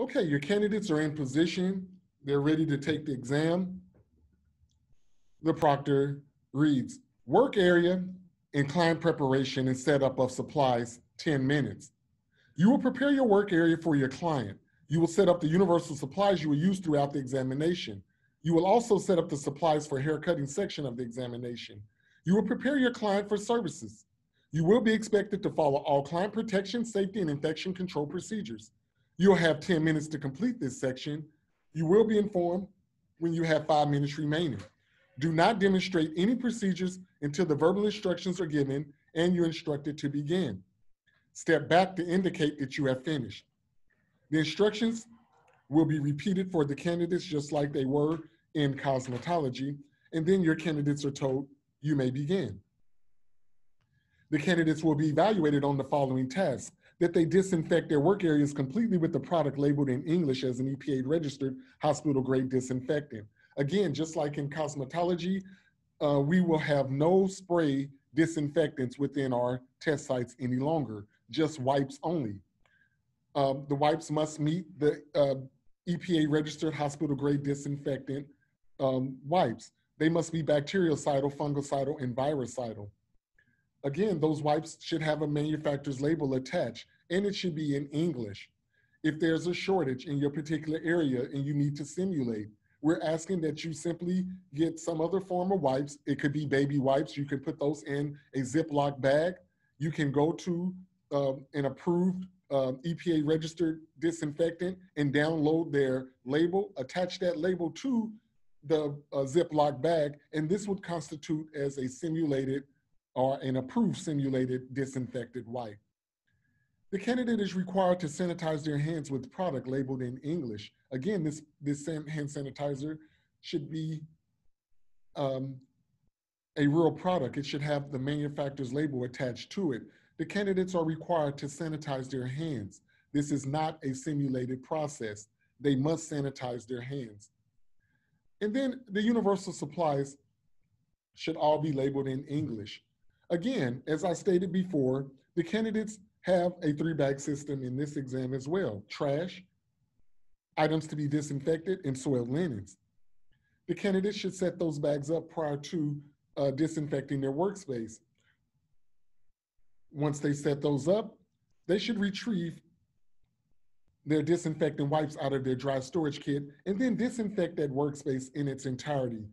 Okay, your candidates are in position. They're ready to take the exam. The proctor reads, work area and client preparation and setup of supplies, 10 minutes. You will prepare your work area for your client. You will set up the universal supplies you will use throughout the examination. You will also set up the supplies for haircutting section of the examination. You will prepare your client for services. You will be expected to follow all client protection, safety, and infection control procedures. You'll have 10 minutes to complete this section. You will be informed when you have five minutes remaining. Do not demonstrate any procedures until the verbal instructions are given and you're instructed to begin. Step back to indicate that you have finished. The instructions will be repeated for the candidates just like they were in cosmetology, and then your candidates are told you may begin. The candidates will be evaluated on the following tasks that they disinfect their work areas completely with the product labeled in English as an EPA registered hospital grade disinfectant. Again, just like in cosmetology, uh, we will have no spray disinfectants within our test sites any longer, just wipes only. Um, the wipes must meet the uh, EPA registered hospital grade disinfectant um, wipes. They must be bactericidal, fungicidal, and virucidal. Again, those wipes should have a manufacturer's label attached and it should be in English. If there's a shortage in your particular area and you need to simulate, we're asking that you simply get some other form of wipes. It could be baby wipes. You can put those in a Ziploc bag. You can go to um, an approved um, EPA registered disinfectant and download their label, attach that label to the uh, Ziploc bag, and this would constitute as a simulated or an approved simulated disinfected wipe. The candidate is required to sanitize their hands with product labeled in English. Again, this, this hand sanitizer should be um, a real product. It should have the manufacturer's label attached to it. The candidates are required to sanitize their hands. This is not a simulated process. They must sanitize their hands. And then the universal supplies should all be labeled in English. Again, as I stated before, the candidates have a three bag system in this exam as well. Trash, items to be disinfected, and soiled linens. The candidates should set those bags up prior to uh, disinfecting their workspace. Once they set those up, they should retrieve their disinfectant wipes out of their dry storage kit and then disinfect that workspace in its entirety,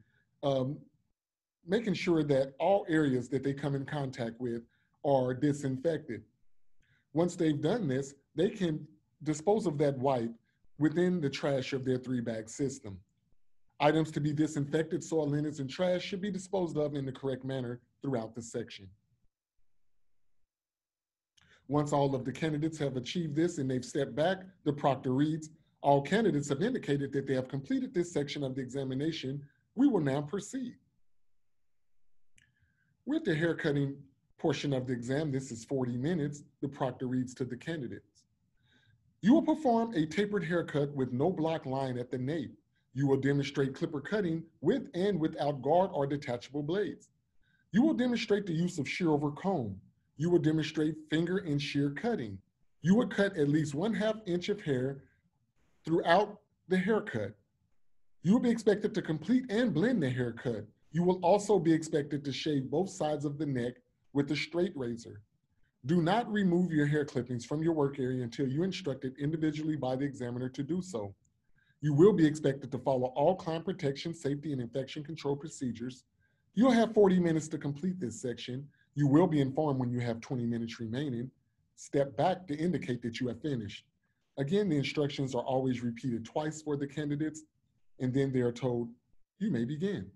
um, making sure that all areas that they come in contact with are disinfected. Once they've done this, they can dispose of that wipe within the trash of their three bag system. Items to be disinfected, soil linens, and trash should be disposed of in the correct manner throughout the section. Once all of the candidates have achieved this and they've stepped back, the proctor reads, all candidates have indicated that they have completed this section of the examination. We will now proceed. With the haircutting portion of the exam, this is 40 minutes, the proctor reads to the candidates. You will perform a tapered haircut with no block line at the nape. You will demonstrate clipper cutting with and without guard or detachable blades. You will demonstrate the use of shear over comb you will demonstrate finger and shear cutting. You will cut at least one half inch of hair throughout the haircut. You will be expected to complete and blend the haircut. You will also be expected to shave both sides of the neck with a straight razor. Do not remove your hair clippings from your work area until you're instructed individually by the examiner to do so. You will be expected to follow all client protection, safety, and infection control procedures. You'll have 40 minutes to complete this section, you will be informed when you have 20 minutes remaining. Step back to indicate that you have finished. Again, the instructions are always repeated twice for the candidates, and then they are told, you may begin.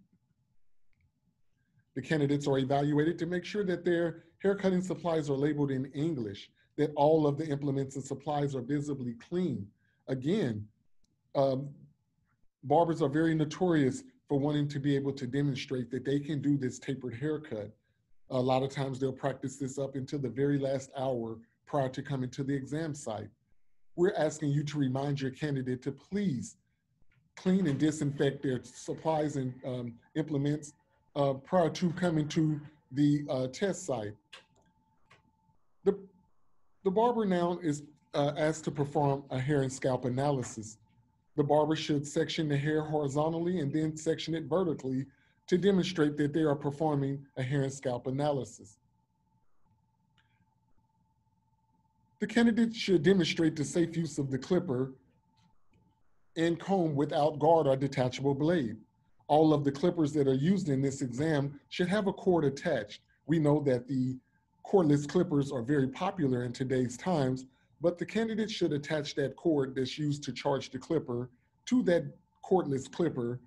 The candidates are evaluated to make sure that their haircutting supplies are labeled in English, that all of the implements and supplies are visibly clean. Again, um, barbers are very notorious for wanting to be able to demonstrate that they can do this tapered haircut. A lot of times they'll practice this up until the very last hour prior to coming to the exam site. We're asking you to remind your candidate to please clean and disinfect their supplies and um, implements uh, prior to coming to the uh, test site. The, the barber now is uh, asked to perform a hair and scalp analysis. The barber should section the hair horizontally and then section it vertically to demonstrate that they are performing a hair and scalp analysis. The candidate should demonstrate the safe use of the clipper and comb without guard or detachable blade. All of the clippers that are used in this exam should have a cord attached. We know that the cordless clippers are very popular in today's times, but the candidate should attach that cord that's used to charge the clipper to that cordless clipper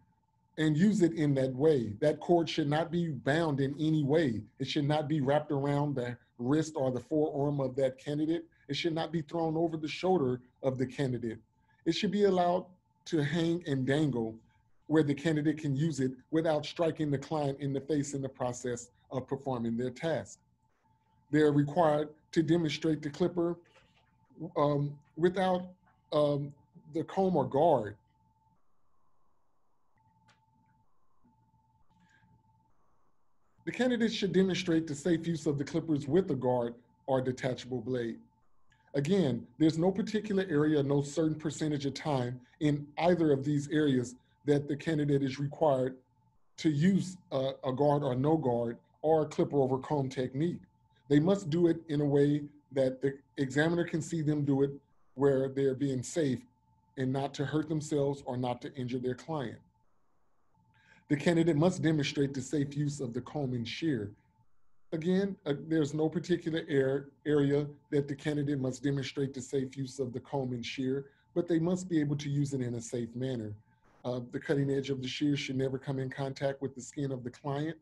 and use it in that way. That cord should not be bound in any way. It should not be wrapped around the wrist or the forearm of that candidate. It should not be thrown over the shoulder of the candidate. It should be allowed to hang and dangle where the candidate can use it without striking the client in the face in the process of performing their task. They're required to demonstrate the clipper um, without um, the comb or guard. The candidate should demonstrate the safe use of the clippers with a guard or detachable blade. Again, there's no particular area, no certain percentage of time in either of these areas that the candidate is required to use a, a guard or no guard or a clipper over comb technique. They must do it in a way that the examiner can see them do it where they're being safe and not to hurt themselves or not to injure their client. The candidate must demonstrate the safe use of the comb and shear. Again, uh, there's no particular area that the candidate must demonstrate the safe use of the comb and shear, but they must be able to use it in a safe manner. Uh, the cutting edge of the shear should never come in contact with the skin of the client.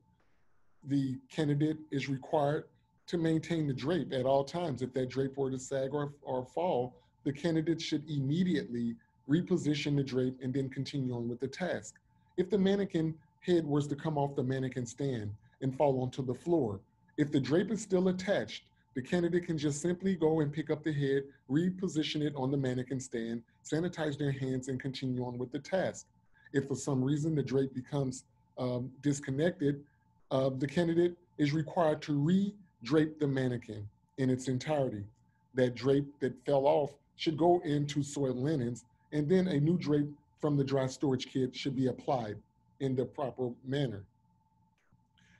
The candidate is required to maintain the drape at all times. If that drape were to sag or, or fall, the candidate should immediately reposition the drape and then continue on with the task. If the mannequin head was to come off the mannequin stand and fall onto the floor, if the drape is still attached, the candidate can just simply go and pick up the head, reposition it on the mannequin stand, sanitize their hands, and continue on with the task. If for some reason the drape becomes um, disconnected, uh, the candidate is required to re-drape the mannequin in its entirety. That drape that fell off should go into soiled linens, and then a new drape from the dry storage kit should be applied in the proper manner.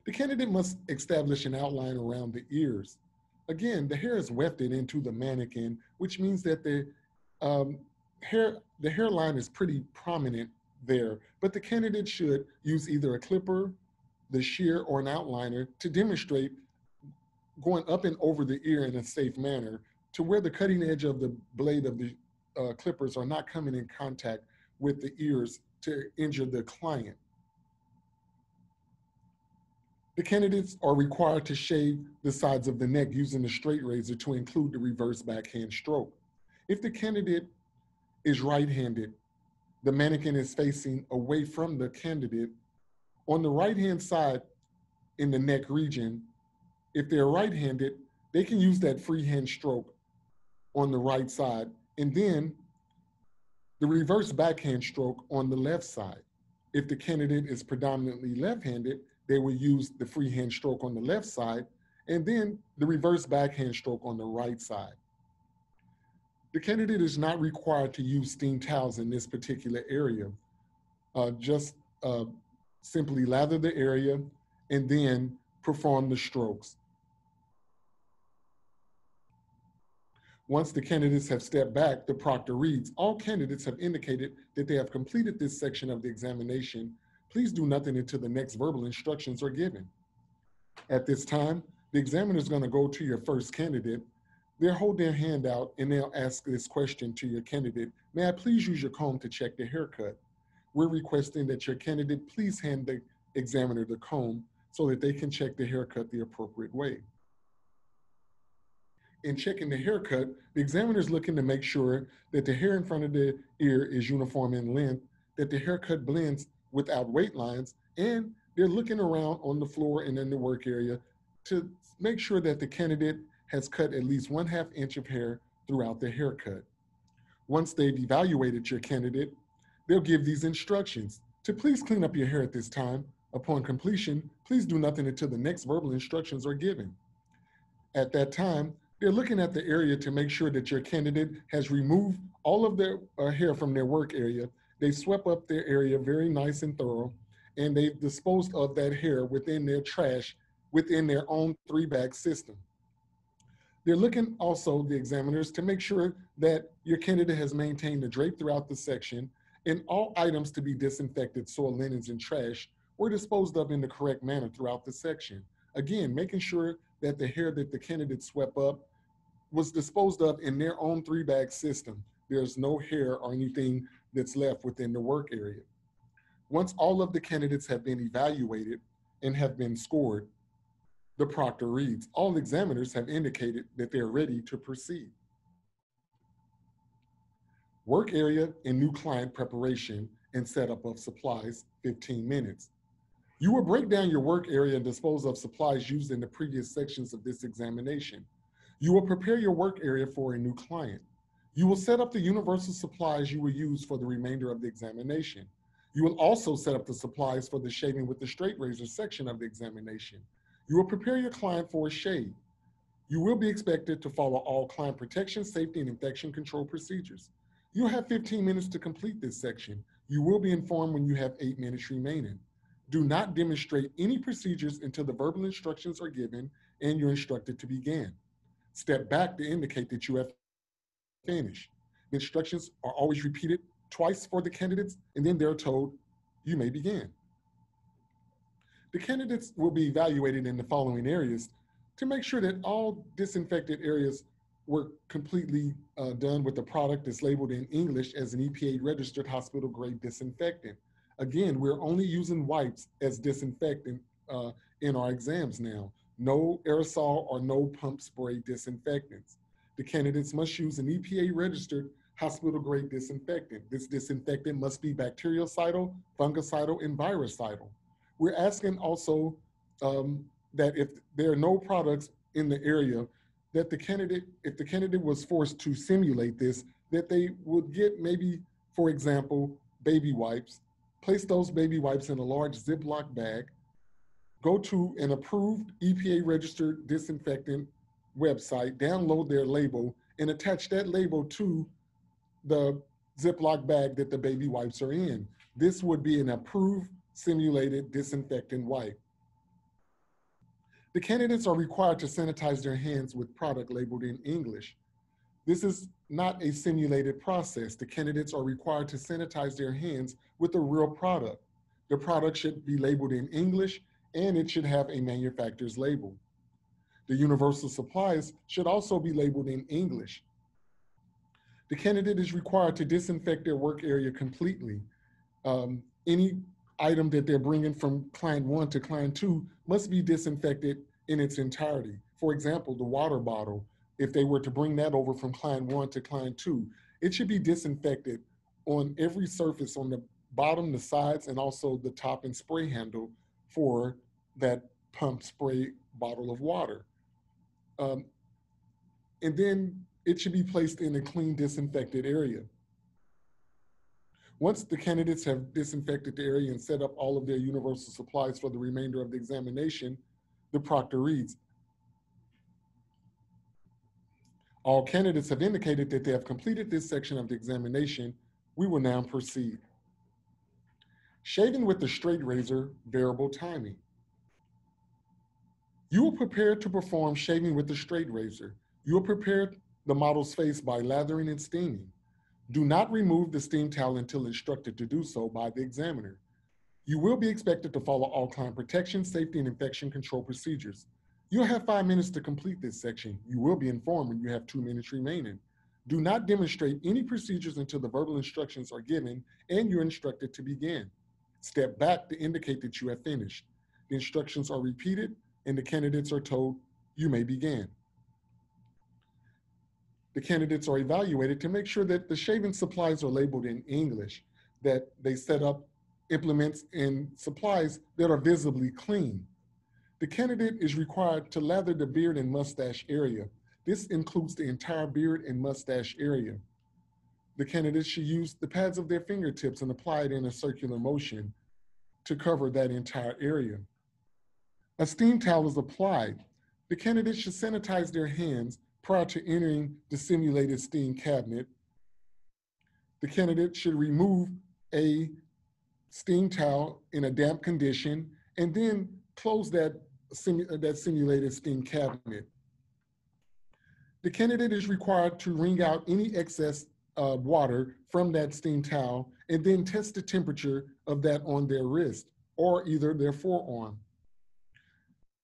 The candidate must establish an outline around the ears. Again, the hair is wefted into the mannequin, which means that the um, hair, the hairline is pretty prominent there, but the candidate should use either a clipper, the shear, or an outliner to demonstrate going up and over the ear in a safe manner to where the cutting edge of the blade of the uh, clippers are not coming in contact with the ears to injure the client. The candidates are required to shave the sides of the neck using the straight razor to include the reverse backhand stroke. If the candidate is right-handed, the mannequin is facing away from the candidate. On the right-hand side in the neck region, if they're right-handed, they can use that freehand stroke on the right side and then the reverse backhand stroke on the left side. If the candidate is predominantly left-handed, they will use the freehand stroke on the left side and then the reverse backhand stroke on the right side. The candidate is not required to use steam towels in this particular area. Uh, just uh, simply lather the area and then perform the strokes. Once the candidates have stepped back, the proctor reads, all candidates have indicated that they have completed this section of the examination Please do nothing until the next verbal instructions are given. At this time, the examiner is going to go to your first candidate. They'll hold their hand out and they'll ask this question to your candidate. May I please use your comb to check the haircut? We're requesting that your candidate please hand the examiner the comb so that they can check the haircut the appropriate way. In checking the haircut, the examiner is looking to make sure that the hair in front of the ear is uniform in length, that the haircut blends without weight lines, and they're looking around on the floor and in the work area to make sure that the candidate has cut at least one half inch of hair throughout the haircut. Once they've evaluated your candidate, they'll give these instructions to please clean up your hair at this time. Upon completion, please do nothing until the next verbal instructions are given. At that time, they're looking at the area to make sure that your candidate has removed all of their uh, hair from their work area. They swept up their area very nice and thorough, and they've disposed of that hair within their trash within their own three bag system. They're looking also, the examiners, to make sure that your candidate has maintained the drape throughout the section and all items to be disinfected, soil linens and trash were disposed of in the correct manner throughout the section. Again, making sure that the hair that the candidate swept up was disposed of in their own three bag system. There's no hair or anything that's left within the work area. Once all of the candidates have been evaluated and have been scored, the proctor reads, all examiners have indicated that they're ready to proceed. Work area and new client preparation and setup of supplies, 15 minutes. You will break down your work area and dispose of supplies used in the previous sections of this examination. You will prepare your work area for a new client. You will set up the universal supplies you will use for the remainder of the examination. You will also set up the supplies for the shaving with the straight razor section of the examination. You will prepare your client for a shave. You will be expected to follow all client protection, safety, and infection control procedures. You'll have 15 minutes to complete this section. You will be informed when you have eight minutes remaining. Do not demonstrate any procedures until the verbal instructions are given and you're instructed to begin. Step back to indicate that you have The instructions are always repeated twice for the candidates, and then they're told, you may begin. The candidates will be evaluated in the following areas to make sure that all disinfected areas were completely uh, done with the product that's labeled in English as an EPA registered hospital grade disinfectant. Again, we're only using wipes as disinfectant uh, in our exams now. No aerosol or no pump spray disinfectants. The candidates must use an EPA registered hospital grade disinfectant. This disinfectant must be bactericidal, fungicidal, and virucidal. We're asking also um, that if there are no products in the area, that the candidate, if the candidate was forced to simulate this, that they would get maybe, for example, baby wipes, place those baby wipes in a large Ziploc bag, go to an approved EPA registered disinfectant website, download their label, and attach that label to the Ziploc bag that the baby wipes are in. This would be an approved simulated disinfectant wipe. The candidates are required to sanitize their hands with product labeled in English. This is not a simulated process. The candidates are required to sanitize their hands with a real product. The product should be labeled in English and it should have a manufacturer's label. The universal supplies should also be labeled in English. The candidate is required to disinfect their work area completely. Um, any item that they're bringing from client one to client two must be disinfected in its entirety. For example, the water bottle, if they were to bring that over from client one to client two, it should be disinfected on every surface on the bottom, the sides, and also the top and spray handle for that pump spray bottle of water. Um, and then it should be placed in a clean, disinfected area. Once the candidates have disinfected the area and set up all of their universal supplies for the remainder of the examination, the proctor reads. All candidates have indicated that they have completed this section of the examination. We will now proceed. Shaving with the straight razor, variable timing. You will prepare to perform shaving with a straight razor. You will prepare the model's face by lathering and steaming. Do not remove the steam towel until instructed to do so by the examiner. You will be expected to follow all client protection, safety, and infection control procedures. You'll have five minutes to complete this section. You will be informed when you have two minutes remaining. Do not demonstrate any procedures until the verbal instructions are given and you're instructed to begin. Step back to indicate that you have finished. The instructions are repeated and the candidates are told, you may begin the candidates are evaluated to make sure that the shaving supplies are labeled in English, that they set up implements and supplies that are visibly clean. The candidate is required to lather the beard and mustache area. This includes the entire beard and mustache area. The candidates should use the pads of their fingertips and apply it in a circular motion to cover that entire area. A steam towel is applied. The candidates should sanitize their hands prior to entering the simulated steam cabinet. The candidate should remove a steam towel in a damp condition and then close that, simu- that simulated steam cabinet. The candidate is required to wring out any excess uh, water from that steam towel and then test the temperature of that on their wrist or either their forearm.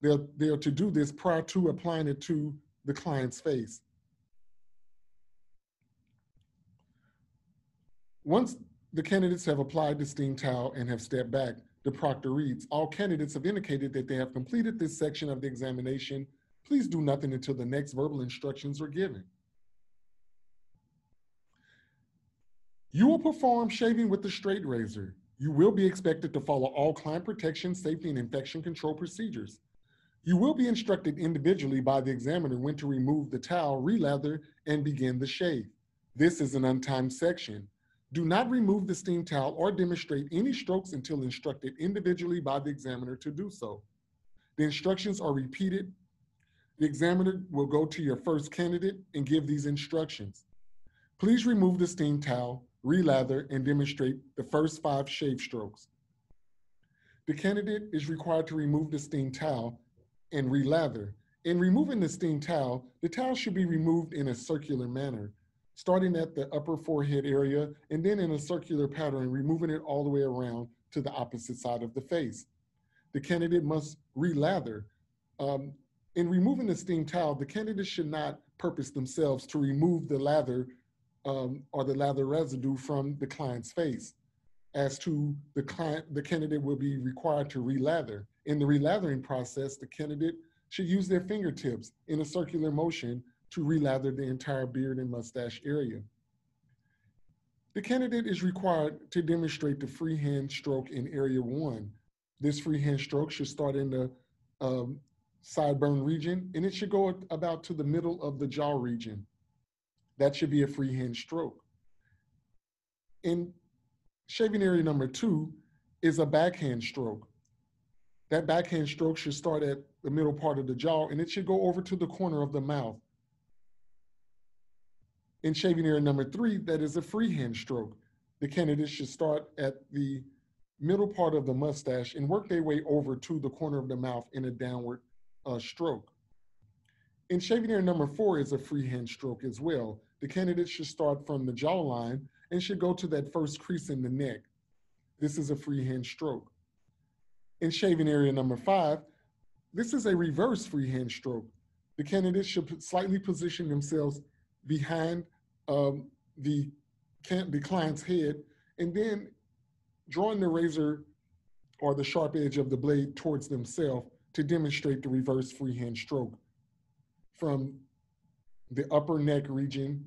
They're, they're to do this prior to applying it to the client's face. Once the candidates have applied the steam towel and have stepped back, the proctor reads, all candidates have indicated that they have completed this section of the examination. Please do nothing until the next verbal instructions are given. You will perform shaving with the straight razor. You will be expected to follow all client protection, safety, and infection control procedures. You will be instructed individually by the examiner when to remove the towel, relather, and begin the shave. This is an untimed section. Do not remove the steam towel or demonstrate any strokes until instructed individually by the examiner to do so. The instructions are repeated. The examiner will go to your first candidate and give these instructions. Please remove the steam towel, relather, and demonstrate the first five shave strokes. The candidate is required to remove the steam towel and relather. In removing the steam towel, the towel should be removed in a circular manner, starting at the upper forehead area and then in a circular pattern, removing it all the way around to the opposite side of the face. The candidate must relather. Um, in removing the steam towel, the candidate should not purpose themselves to remove the lather um, or the lather residue from the client's face. As to the client, the candidate will be required to relather. In the relathering process, the candidate should use their fingertips in a circular motion to relather the entire beard and mustache area. The candidate is required to demonstrate the freehand stroke in area one. This freehand stroke should start in the um, sideburn region and it should go about to the middle of the jaw region. That should be a freehand stroke. In shaving area number two is a backhand stroke. That backhand stroke should start at the middle part of the jaw and it should go over to the corner of the mouth. In shaving area number three, that is a freehand stroke. The candidate should start at the middle part of the mustache and work their way over to the corner of the mouth in a downward uh, stroke. In shaving area number four is a freehand stroke as well. The candidate should start from the jawline and should go to that first crease in the neck. This is a freehand stroke. In shaving area number five, this is a reverse freehand stroke. The candidate should slightly position themselves behind um, the, the client's head and then drawing the razor or the sharp edge of the blade towards themselves to demonstrate the reverse freehand stroke from the upper neck region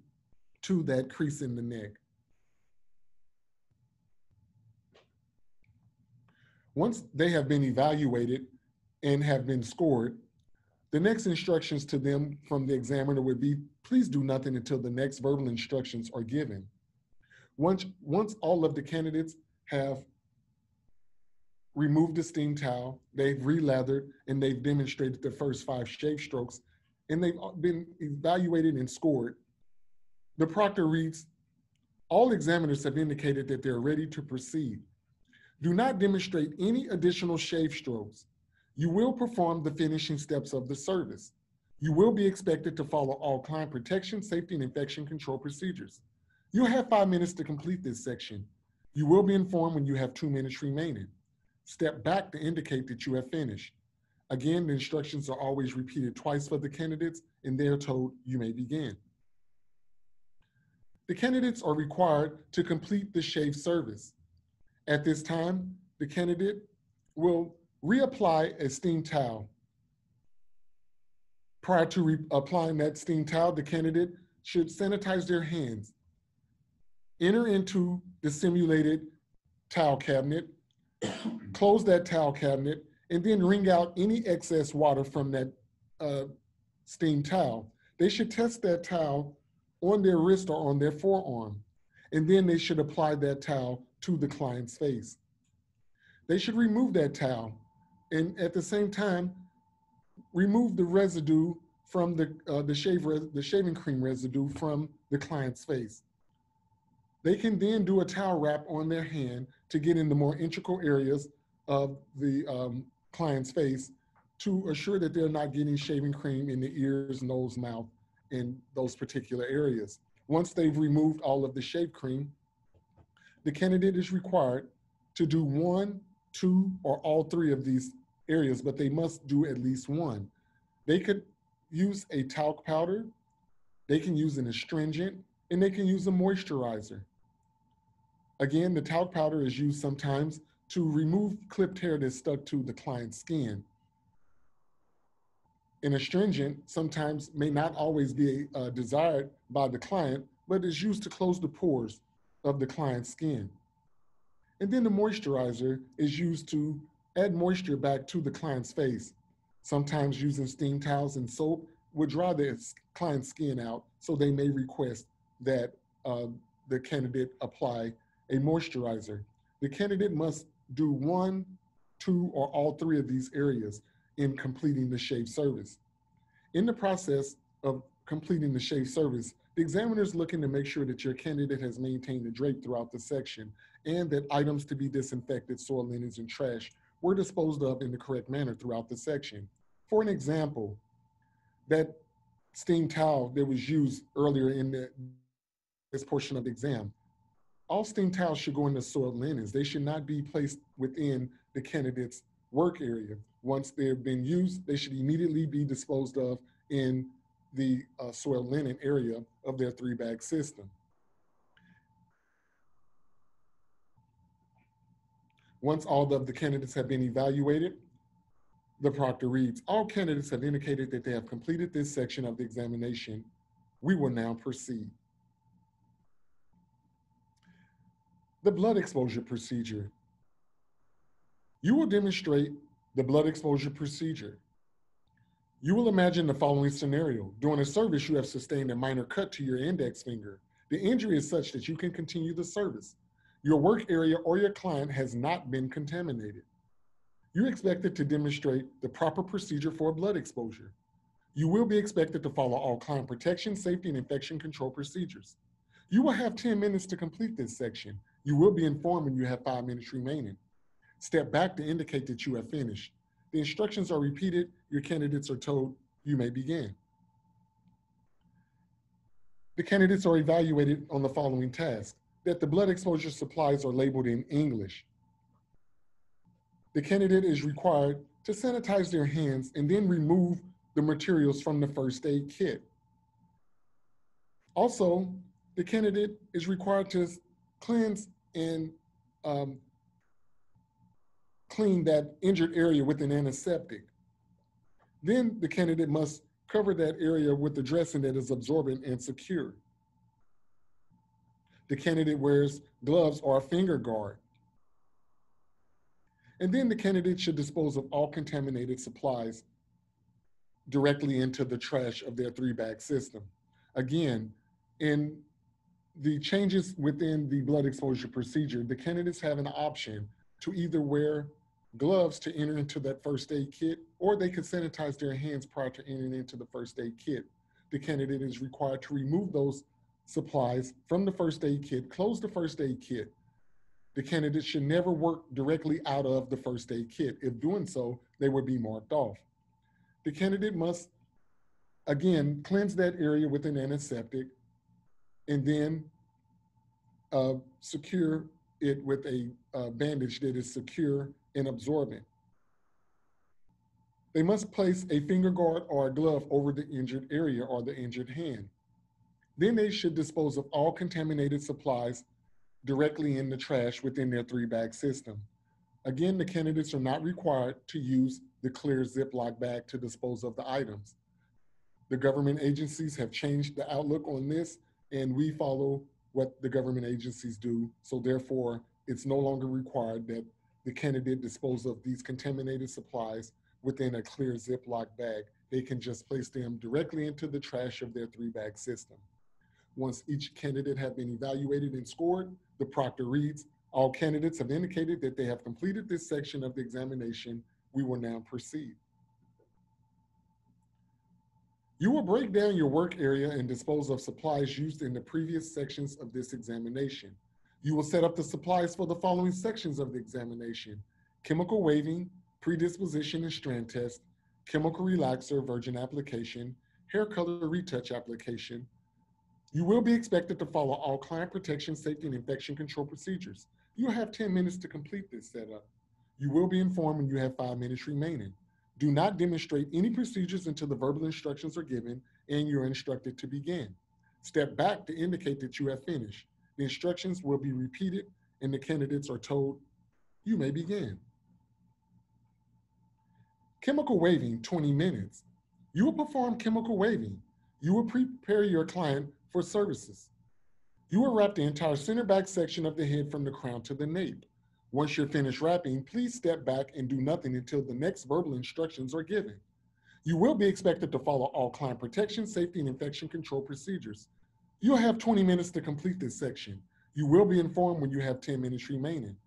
to that crease in the neck. Once they have been evaluated and have been scored, the next instructions to them from the examiner would be, please do nothing until the next verbal instructions are given. Once, once all of the candidates have removed the steam towel, they've relathered, and they've demonstrated the first five shave strokes, and they've been evaluated and scored, the proctor reads, all examiners have indicated that they're ready to proceed. Do not demonstrate any additional shave strokes. You will perform the finishing steps of the service. You will be expected to follow all client protection, safety, and infection control procedures. You'll have five minutes to complete this section. You will be informed when you have two minutes remaining. Step back to indicate that you have finished. Again, the instructions are always repeated twice for the candidates, and they're told you may begin. The candidates are required to complete the shave service. At this time, the candidate will reapply a steam towel. Prior to applying that steam towel, the candidate should sanitize their hands. Enter into the simulated towel cabinet, close that towel cabinet, and then wring out any excess water from that uh, steam towel. They should test that towel on their wrist or on their forearm, and then they should apply that towel to the client's face. They should remove that towel and at the same time, remove the residue from the, uh, the shave, the shaving cream residue from the client's face. They can then do a towel wrap on their hand to get in the more integral areas of the um, client's face to assure that they're not getting shaving cream in the ears, nose, mouth, in those particular areas. Once they've removed all of the shave cream, the candidate is required to do one, two, or all three of these areas, but they must do at least one. They could use a talc powder, they can use an astringent, and they can use a moisturizer. Again, the talc powder is used sometimes to remove clipped hair that's stuck to the client's skin. An astringent sometimes may not always be uh, desired by the client, but is used to close the pores of the client's skin. And then the moisturizer is used to add moisture back to the client's face. Sometimes using steam towels and soap would dry the client's skin out, so they may request that uh, the candidate apply a moisturizer. The candidate must do one, two, or all three of these areas in completing the shave service. In the process of completing the shave service, the examiner is looking to make sure that your candidate has maintained the drape throughout the section and that items to be disinfected, soil linens, and trash were disposed of in the correct manner throughout the section. For an example, that steam towel that was used earlier in the, this portion of the exam, all steam towels should go into soiled linens. They should not be placed within the candidate's work area. Once they've been used, they should immediately be disposed of in the uh, soil linen area of their three bag system. Once all of the candidates have been evaluated, the proctor reads, all candidates have indicated that they have completed this section of the examination. We will now proceed. The blood exposure procedure. You will demonstrate the blood exposure procedure. You will imagine the following scenario. During a service, you have sustained a minor cut to your index finger. The injury is such that you can continue the service. Your work area or your client has not been contaminated. You're expected to demonstrate the proper procedure for blood exposure. You will be expected to follow all client protection, safety, and infection control procedures. You will have 10 minutes to complete this section. You will be informed when you have five minutes remaining. Step back to indicate that you have finished. The instructions are repeated. Your candidates are told you may begin. The candidates are evaluated on the following task, that the blood exposure supplies are labeled in English. The candidate is required to sanitize their hands and then remove the materials from the first aid kit. Also, the candidate is required to cleanse and um, clean that injured area with an antiseptic. Then the candidate must cover that area with the dressing that is absorbent and secure. The candidate wears gloves or a finger guard. And then the candidate should dispose of all contaminated supplies directly into the trash of their three bag system. Again, in the changes within the blood exposure procedure, the candidates have an option to either wear gloves to enter into that first aid kit, or they could sanitize their hands prior to entering into the first aid kit. The candidate is required to remove those supplies from the first aid kit, close the first aid kit. The candidate should never work directly out of the first aid kit. If doing so, they would be marked off. The candidate must, again, cleanse that area with an antiseptic, and then uh, secure it with a uh, bandage that is secure and absorbent. They must place a finger guard or a glove over the injured area or the injured hand. Then they should dispose of all contaminated supplies directly in the trash within their three bag system. Again, the candidates are not required to use the clear Ziploc bag to dispose of the items. The government agencies have changed the outlook on this and we follow what the government agencies do. So therefore, it's no longer required that the candidate dispose of these contaminated supplies within a clear Ziploc bag. They can just place them directly into the trash of their three bag system. Once each candidate have been evaluated and scored, the proctor reads, all candidates have indicated that they have completed this section of the examination. We will now proceed. You will break down your work area and dispose of supplies used in the previous sections of this examination. You will set up the supplies for the following sections of the examination. Chemical waving, predisposition and strand test, chemical relaxer, virgin application, hair color retouch application. You will be expected to follow all client protection, safety, and infection control procedures. You'll have 10 minutes to complete this setup. You will be informed when you have five minutes remaining. Do not demonstrate any procedures until the verbal instructions are given and you're instructed to begin. Step back to indicate that you have finished. The instructions will be repeated and the candidates are told, you may begin. Chemical waving, 20 minutes. You will perform chemical waving. You will prepare your client for services. You will wrap the entire center back section of the head from the crown to the nape. Once you're finished wrapping, please step back and do nothing until the next verbal instructions are given. You will be expected to follow all client protection, safety, and infection control procedures. You'll have 20 minutes to complete this section. You will be informed when you have 10 minutes remaining.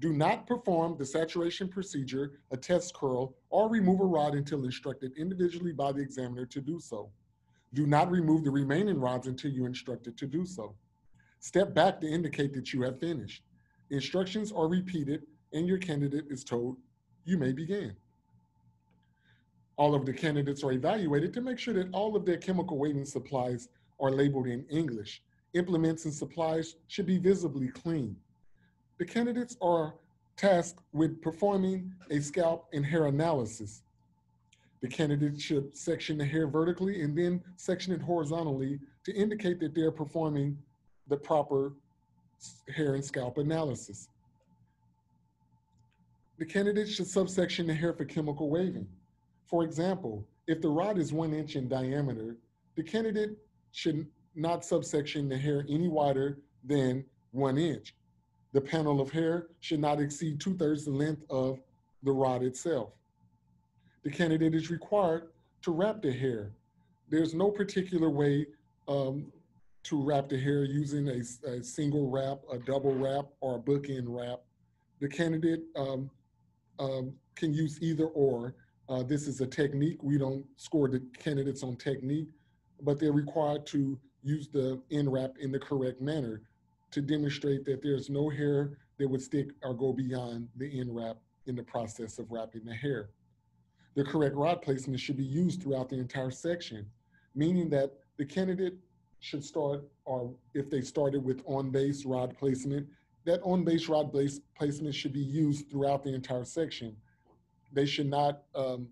Do not perform the saturation procedure, a test curl, or remove a rod until instructed individually by the examiner to do so. Do not remove the remaining rods until you're instructed to do so. Step back to indicate that you have finished. Instructions are repeated and your candidate is told, you may begin. All of the candidates are evaluated to make sure that all of their chemical waving supplies are labeled in English. Implements and supplies should be visibly clean. The candidates are tasked with performing a scalp and hair analysis. The candidate should section the hair vertically and then section it horizontally to indicate that they're performing the proper hair and scalp analysis. The candidate should subsection the hair for chemical waving. For example, if the rod is one inch in diameter, the candidate should not subsection the hair any wider than one inch. The panel of hair should not exceed two thirds the length of the rod itself. The candidate is required to wrap the hair. There's no particular way um, to wrap the hair using a, a, single wrap, a double wrap, or a bookend wrap. The candidate um, um, can use either or. Uh, this is a technique. We don't score the candidates on technique, but they're required to use the end wrap in the correct manner to demonstrate that there's no hair that would stick or go beyond the end wrap in the process of wrapping the hair. The correct rod placement should be used throughout the entire section, meaning that the candidate should start, or if they started with on-base rod placement, that on-base rod base placement should be used throughout the entire section. They should not um,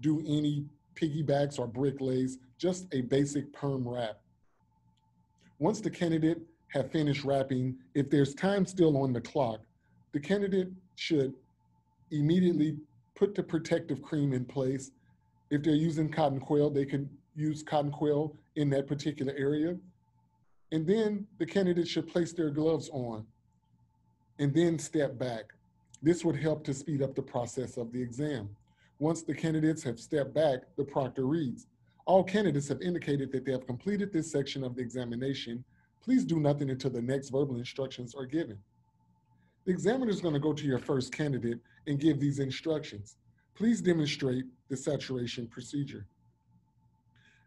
do any piggybacks or brick lays, just a basic perm wrap. Once the candidate have finished wrapping, if there's time still on the clock, the candidate should immediately put the protective cream in place. If they're using cotton coil, they can use cotton coil in that particular area. And then the candidate should place their gloves on and then step back. This would help to speed up the process of the exam. Once the candidates have stepped back, the proctor reads, all candidates have indicated that they have completed this section of the examination. Please do nothing until the next verbal instructions are given. The examiner is going to go to your first candidate and give these instructions. Please demonstrate the saturation procedure.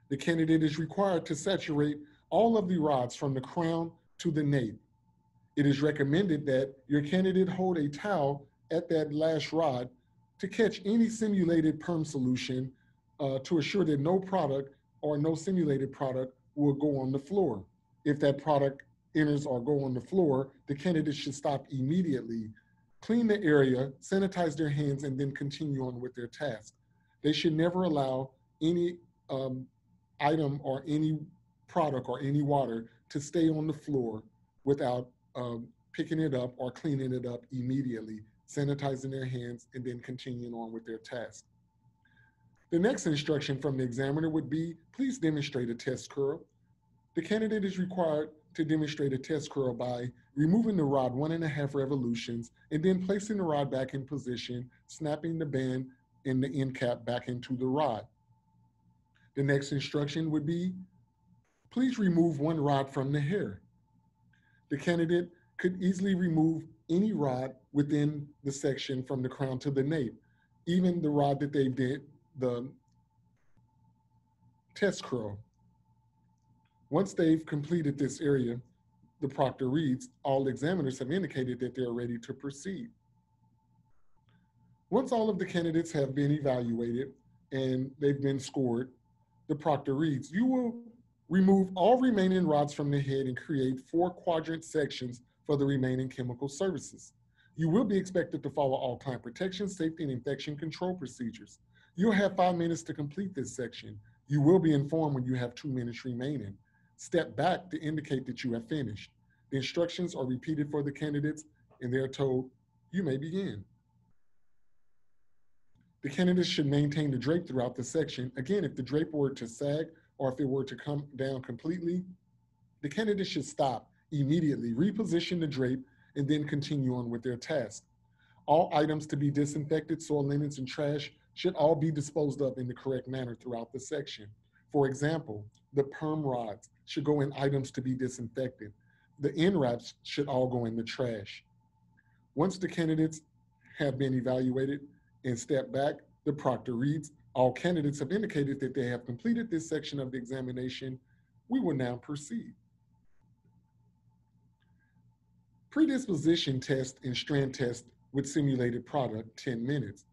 The candidate is required to saturate all of the rods from the crown to the nape. It is recommended that your candidate hold a towel at that last rod to catch any simulated perm solution uh, to assure that no product or no simulated product will go on the floor. If that product enters or go on the floor, the candidate should stop immediately, clean the area, sanitize their hands, and then continue on with their task. They should never allow any um, item or any product or any water to stay on the floor without um, picking it up or cleaning it up immediately, sanitizing their hands, and then continuing on with their task. The next instruction from the examiner would be, please demonstrate a test curl. The candidate is required to demonstrate a test curl by removing the rod one and a half revolutions and then placing the rod back in position, snapping the band and the end cap back into the rod. The next instruction would be, please remove one rod from the hair. The candidate could easily remove any rod within the section from the crown to the nape, even the rod that they did, the test curl. Once they've completed this area, the proctor reads, all examiners have indicated that they're ready to proceed. Once all of the candidates have been evaluated and they've been scored, the proctor reads, you will remove all remaining rods from the head and create four quadrant sections for the remaining chemical services. You will be expected to follow all client protection, safety, and infection control procedures. You'll have five minutes to complete this section. You will be informed when you have two minutes remaining. Step back to indicate that you have finished. The instructions are repeated for the candidates and they're told, you may begin. The candidates should maintain the drape throughout the section. Again, if the drape were to sag or if it were to come down completely, the candidates should stop immediately, reposition the drape, and then continue on with their task. All items to be disinfected, soil linens, and trash should all be disposed of in the correct manner throughout the section. For example, the perm rods should go in items to be disinfected. The end wraps should all go in the trash. Once the candidates have been evaluated and step back, the proctor reads, all candidates have indicated that they have completed this section of the examination. We will now proceed. Predisposition test and strand test with simulated product, 10 minutes.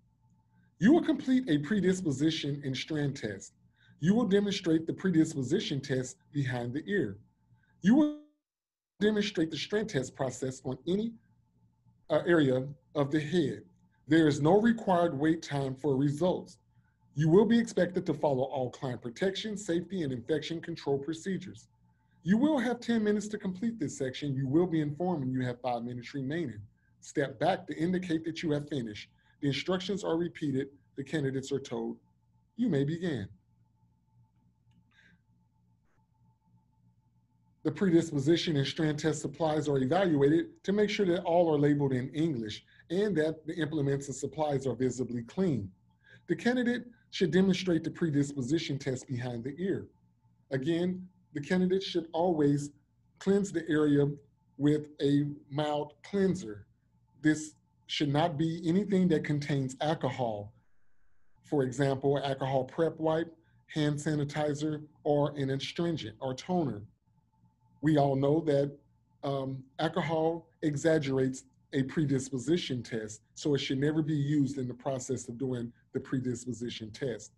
You will complete a predisposition and strand test. You will demonstrate the predisposition test behind the ear. You will demonstrate the strand test process on any uh, area of the head. There is no required wait time for results. You will be expected to follow all client protection, safety, and infection control procedures. You will have 10 minutes to complete this section. You will be informed when you have five minutes remaining. Step back to indicate that you have finished. The instructions are repeated. The candidates are told, you may begin. The predisposition and strand test supplies are evaluated to make sure that all are labeled in English and that the implements and supplies are visibly clean. The candidate should demonstrate the predisposition test behind the ear. Again, the candidate should always cleanse the area with a mild cleanser. This should not be anything that contains alcohol. For example, alcohol prep wipe, hand sanitizer, or an astringent or toner. We all know that um, alcohol exaggerates a predisposition test, so it should never be used in the process of doing the predisposition test.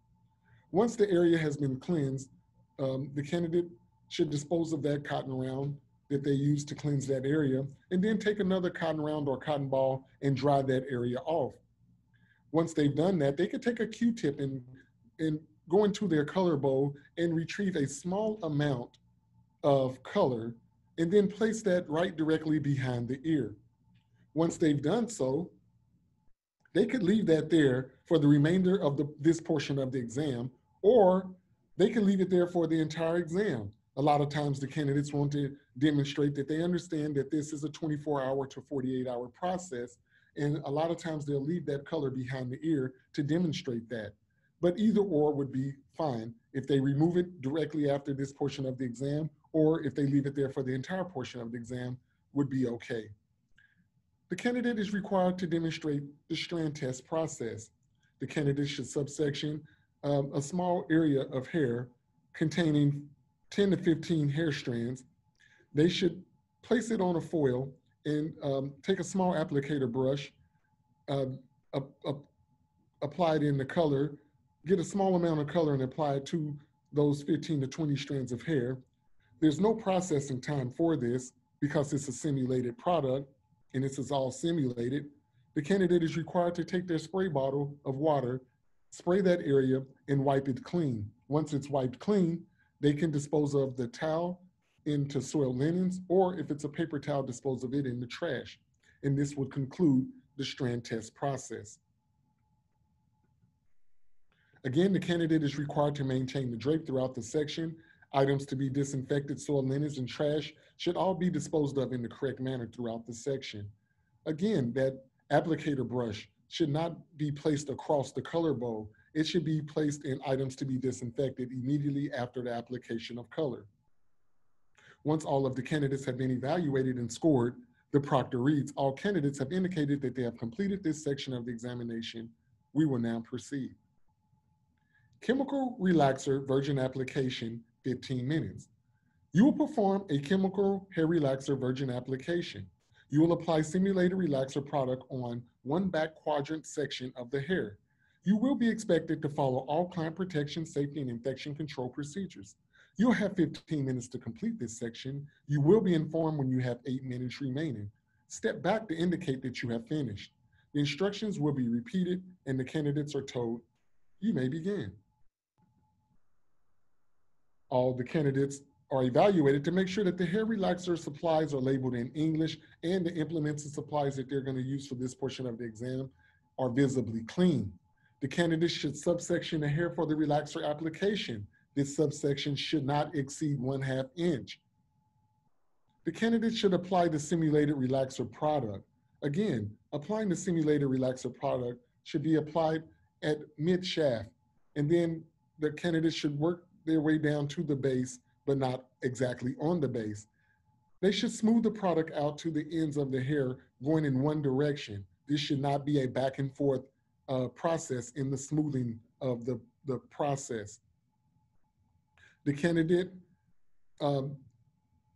Once the area has been cleansed, um, the candidate should dispose of that cotton round that they use to cleanse that area, and then take another cotton round or cotton ball and dry that area off. Once they've done that, they could take a Q-tip and, and go into their color bowl and retrieve a small amount of color and then place that right directly behind the ear. Once they've done so, they could leave that there for the remainder of the, this portion of the exam, or they can leave it there for the entire exam. A lot of times the candidates want to demonstrate that they understand that this is a 24 hour to 48 hour process. And a lot of times they'll leave that color behind the ear to demonstrate that. But either or would be fine if they remove it directly after this portion of the exam, or if they leave it there for the entire portion of the exam would be okay. The candidate is required to demonstrate the strand test process. The candidate should subsection um, a small area of hair containing 10 to 15 hair strands. They should place it on a foil and um, take a small applicator brush, uh, apply it in the color, get a small amount of color and apply it to those 15 to 20 strands of hair. There's no processing time for this because it's a simulated product and this is all simulated, the candidate is required to take their spray bottle of water, spray that area, and wipe it clean. Once it's wiped clean, they can dispose of the towel into soil linens, or if it's a paper towel, dispose of it in the trash. And this would conclude the strand test process. Again, the candidate is required to maintain the drape throughout the section. Items to be disinfected, soil linens, and trash should all be disposed of in the correct manner throughout the section. Again, that applicator brush should not be placed across the color bowl. It should be placed in items to be disinfected immediately after the application of color. Once all of the candidates have been evaluated and scored, the proctor reads, all candidates have indicated that they have completed this section of the examination. We will now proceed. Chemical relaxer virgin application, 15 minutes. You will perform a chemical hair relaxer virgin application. You will apply simulated relaxer product on one back quadrant section of the hair. You will be expected to follow all client protection, safety, and infection control procedures. You'll have 15 minutes to complete this section. You will be informed when you have eight minutes remaining. Step back to indicate that you have finished. The instructions will be repeated and the candidates are told, you may begin. All the candidates are evaluated to make sure that the hair relaxer supplies are labeled in English and the implements and supplies that they're gonna use for this portion of the exam are visibly clean. The candidate should subsection the hair for the relaxer application. This subsection should not exceed one half inch. The candidate should apply the simulated relaxer product. Again, applying the simulated relaxer product should be applied at mid shaft. And then the candidate should work their way down to the base, but not exactly on the base. They should smooth the product out to the ends of the hair going in one direction. This should not be a back and forth uh, process in the smoothing of the, the process. The candidate um,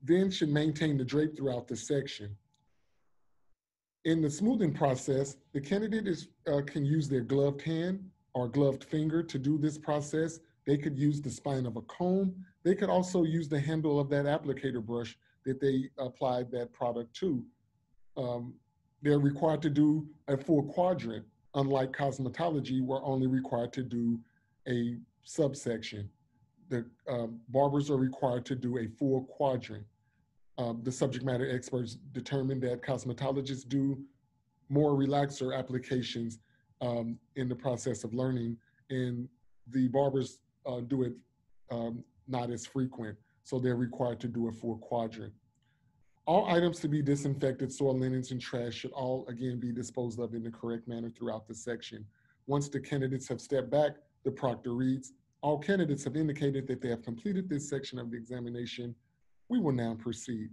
then should maintain the drape throughout the section. In the smoothing process, the candidate is, uh, can use their gloved hand or gloved finger to do this process. They could use the spine of a comb. They could also use the handle of that applicator brush that they applied that product to. Um, they're required to do a full quadrant, unlike cosmetology, we're only required to do a subsection. The um, barbers are required to do a full quadrant um, the subject matter experts determined that cosmetologists do more relaxer applications um, in the process of learning, and the barbers uh, do it um, not as frequent, so they're required to do a full quadrant. All items to be disinfected, soil linens, and trash should all again be disposed of in the correct manner throughout the section. Once the candidates have stepped back, the proctor reads, all candidates have indicated that they have completed this section of the examination we will now proceed.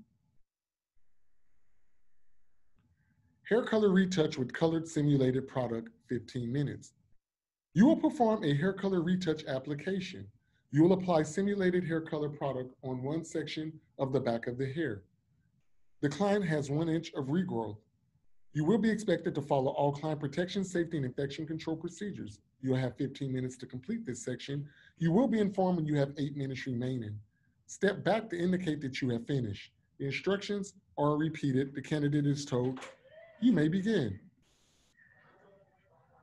Hair color retouch with colored simulated product, 15 minutes. You will perform a hair color retouch application. You will apply simulated hair color product on one section of the back of the hair. The client has one inch of regrowth. You will be expected to follow all client protection, safety, and infection control procedures. You'll have 15 minutes to complete this section. You will be informed when you have eight minutes remaining. Step back to indicate that you have finished. The instructions are repeated. The candidate is told, you may begin.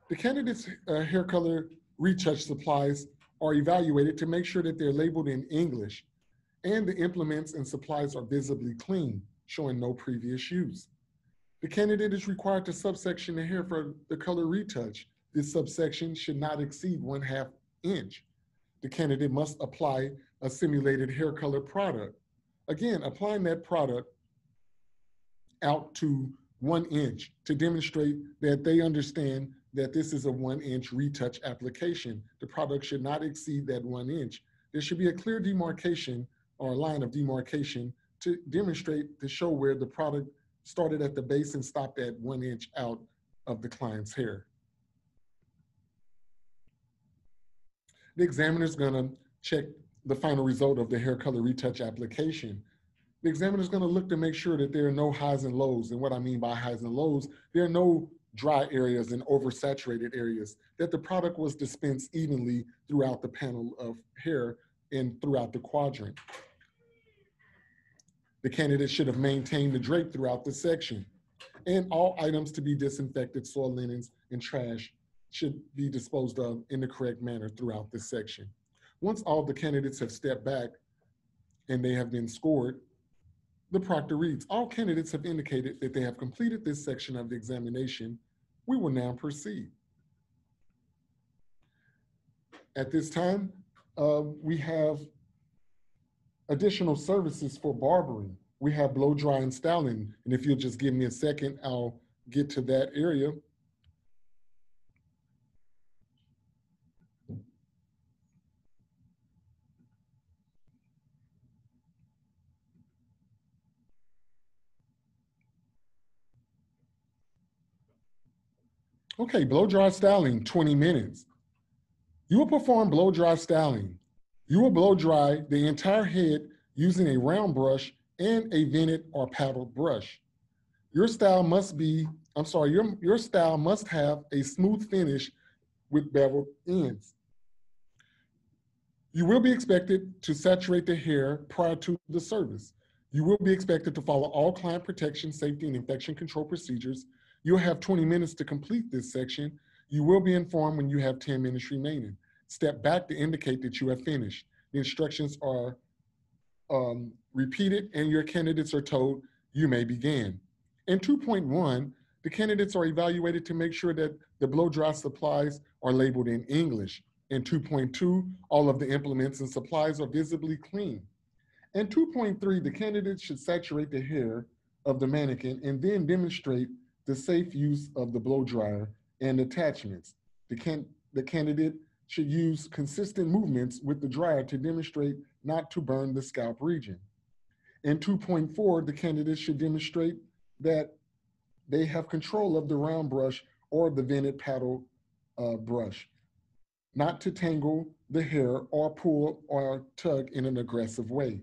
The candidate's uh, hair color retouch supplies are evaluated to make sure that they're labeled in English and the implements and supplies are visibly clean, showing no previous use. The candidate is required to subsection the hair for the color retouch. This subsection should not exceed one half inch. The candidate must apply a simulated hair color product. Again, applying that product out to one inch to demonstrate that they understand that this is a one inch retouch application. The product should not exceed that one inch. There should be a clear demarcation or a line of demarcation to demonstrate to show where the product started at the base and stopped at one inch out of the client's hair. The examiner is gonna check the final result of the hair color retouch application. The examiner is going to look to make sure that there are no highs and lows. And what I mean by highs and lows, there are no dry areas and oversaturated areas, that the product was dispensed evenly throughout the panel of hair and throughout the quadrant. The candidate should have maintained the drape throughout the section. And all items to be disinfected, soil linens, and trash should be disposed of in the correct manner throughout this section. Once all the candidates have stepped back and they have been scored, the proctor reads, all candidates have indicated that they have completed this section of the examination. We will now proceed. At this time, uh, we have additional services for barbering. We have blow dry and styling. And if you'll just give me a second, I'll get to that area. Okay, blow dry styling, 20 minutes. You will perform blow dry styling. You will blow dry the entire head using a round brush and a vented or paddled brush. Your style must be, I'm sorry, your, your style must have a smooth finish with beveled ends. You will be expected to saturate the hair prior to the service. You will be expected to follow all client protection, safety, and infection control procedures. You'll have 20 minutes to complete this section. You will be informed when you have 10 minutes remaining. Step back to indicate that you have finished. The instructions are um, repeated and your candidates are told you may begin. In 2.1, the candidates are evaluated to make sure that the blow dry supplies are labeled in English. In 2.2, all of the implements and supplies are visibly clean. In 2.3, the candidates should saturate the hair of the mannequin and then demonstrate the safe use of the blow dryer and attachments. The, can the candidate should use consistent movements with the dryer to demonstrate not to burn the scalp region. In 2.4, the candidate should demonstrate that they have control of the round brush or the vented paddle uh, brush, not to tangle the hair or pull or tug in an aggressive way.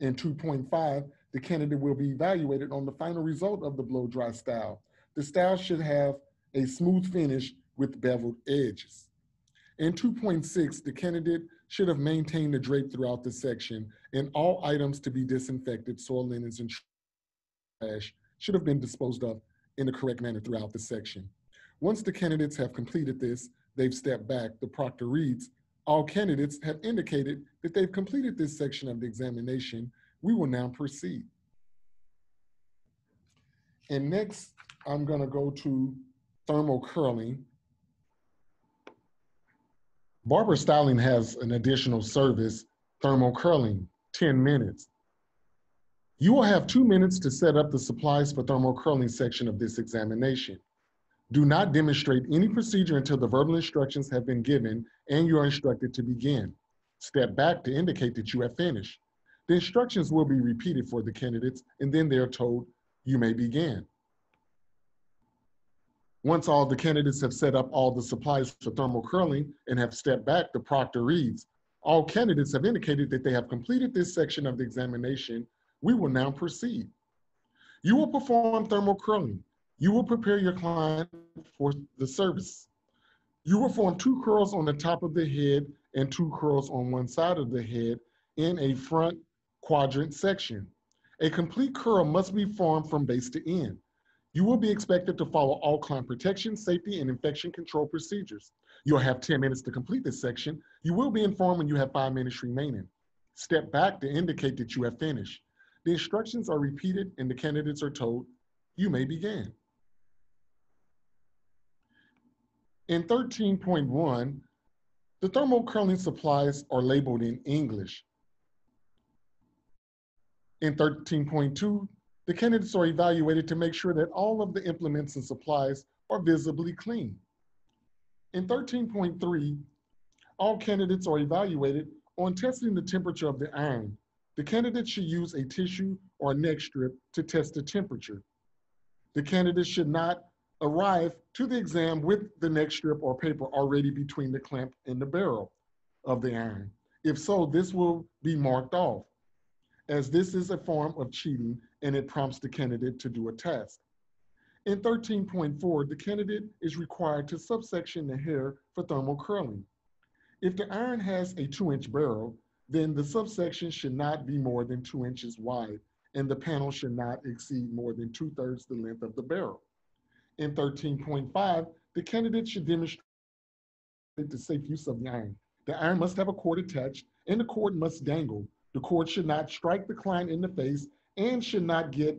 In 2.5, the candidate will be evaluated on the final result of the blow dry style. The style should have a smooth finish with beveled edges. In 2.6, the candidate should have maintained the drape throughout the section and all items to be disinfected, soil linens and trash should have been disposed of in the correct manner throughout the section. Once the candidates have completed this, they've stepped back, the proctor reads, all candidates have indicated that they've completed this section of the examination. We will now proceed. And next, I'm gonna go to thermal curling. Barber Styling has an additional service, thermal curling, 10 minutes. You will have two minutes to set up the supplies for thermal curling section of this examination. Do not demonstrate any procedure until the verbal instructions have been given and you are instructed to begin. Step back to indicate that you have finished. The instructions will be repeated for the candidates and then they are told you may begin. Once all the candidates have set up all the supplies for thermal curling and have stepped back, the proctor reads, all candidates have indicated that they have completed this section of the examination. We will now proceed. You will perform thermal curling. You will prepare your client for the service. You will form two curls on the top of the head and two curls on one side of the head in a front quadrant section. A complete curl must be formed from base to end. You will be expected to follow all client protection, safety, and infection control procedures. You'll have 10 minutes to complete this section. You will be informed when you have five minutes remaining. Step back to indicate that you have finished. The instructions are repeated and the candidates are told, you may begin. In 13.1, the thermal curling supplies are labeled in English. In 13.2, the candidates are evaluated to make sure that all of the implements and supplies are visibly clean. In 13.3, all candidates are evaluated on testing the temperature of the iron. The candidate should use a tissue or a neck strip to test the temperature. The candidate should not arrive to the exam with the neck strip or paper already between the clamp and the barrel of the iron. If so, this will be marked off as this is a form of cheating and it prompts the candidate to do a test. In 13.4, the candidate is required to subsection the hair for thermal curling. If the iron has a two inch barrel, then the subsection should not be more than two inches wide and the panel should not exceed more than two thirds the length of the barrel. In 13.5, the candidate should demonstrate the safe use of the iron. The iron must have a cord attached and the cord must dangle. The court should not strike the client in the face and should not get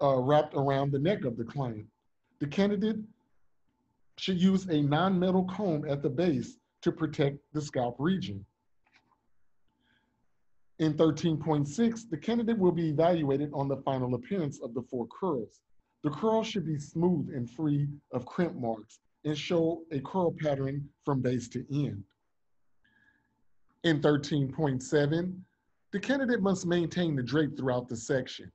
uh, wrapped around the neck of the client. The candidate should use a non-metal comb at the base to protect the scalp region. In 13.6, the candidate will be evaluated on the final appearance of the four curls. The curl should be smooth and free of crimp marks and show a curl pattern from base to end. In 13.7, the candidate must maintain the drape throughout the section.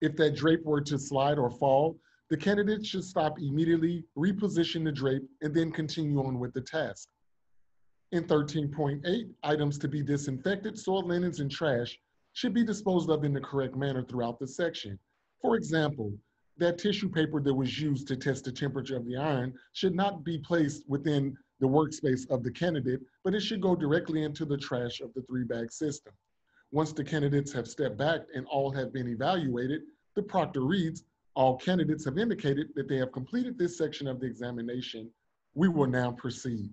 If that drape were to slide or fall, the candidate should stop immediately, reposition the drape, and then continue on with the task. In 13.8, items to be disinfected, soiled linens, and trash should be disposed of in the correct manner throughout the section. For example, that tissue paper that was used to test the temperature of the iron should not be placed within the workspace of the candidate, but it should go directly into the trash of the three bag system. Once the candidates have stepped back and all have been evaluated, the proctor reads, all candidates have indicated that they have completed this section of the examination. We will now proceed.